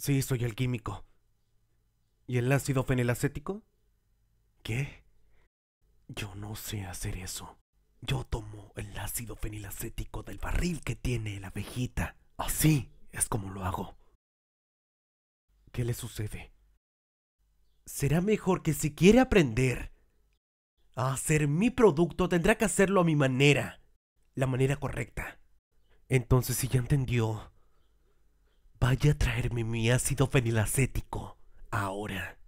Sí, soy el químico. ¿Y el ácido fenilacético? ¿Qué? Yo no sé hacer eso. Yo tomo el ácido fenilacético del barril que tiene la abejita. Así es como lo hago. ¿Qué le sucede? Será mejor que si quiere aprender a hacer mi producto tendrá que hacerlo a mi manera, la manera correcta. Entonces, si ya entendió, vaya a traerme mi ácido fenilacético ahora.